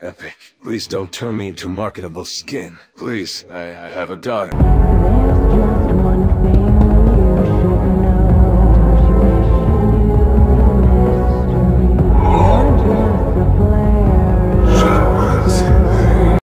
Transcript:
Epic. Please don't turn me into marketable skin. Please, I, I have a daughter.